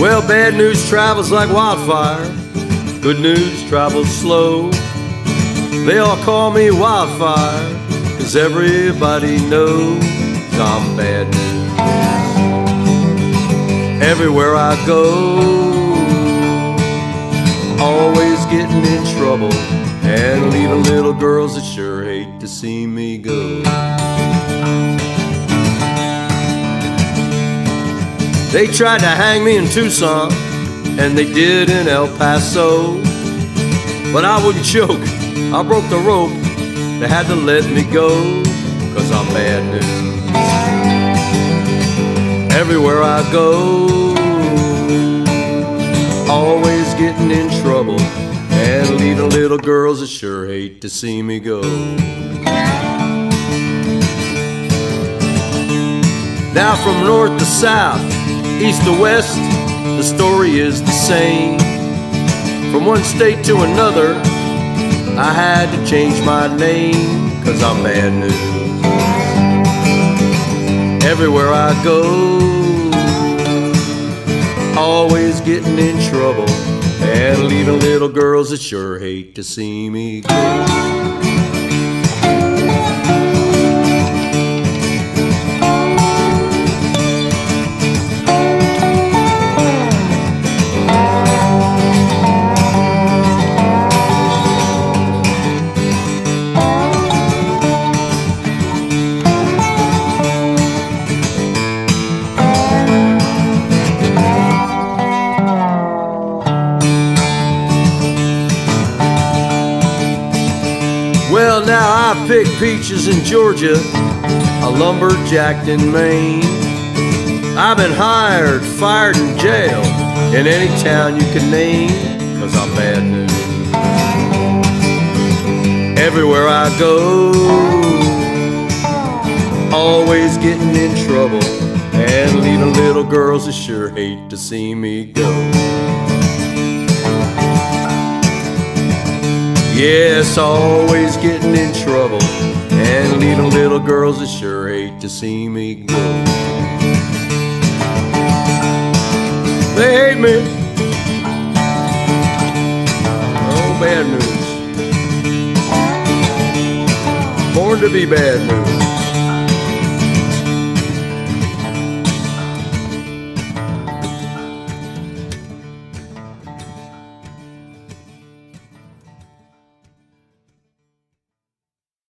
Well, bad news travels like wildfire, good news travels slow. They all call me wildfire, cause everybody knows I'm bad news. Everywhere I go, always getting in trouble and leaving little girls that sure hate to see me go. They tried to hang me in Tucson, and they did in El Paso. But I wouldn't choke, I broke the rope. They had to let me go, cause I'm bad news. Everywhere I go, always getting in trouble, and leaving little girls that sure hate to see me go. Now from north to south, east to west, the story is the same. From one state to another, I had to change my name, cause I'm bad news. Everywhere I go, always getting in trouble, and leaving little girls that sure hate to see me go. Now I pick peaches in Georgia, a lumberjack in Maine. I've been hired, fired, in jail in any town you can name, cause I'm bad news. Everywhere I go, always getting in trouble, and leaving little girls that sure hate to see me go. Yes, always getting in trouble and leaving little girls that sure hate to see me go. They hate me. Oh, bad news. Born to be bad news.